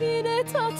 yine tat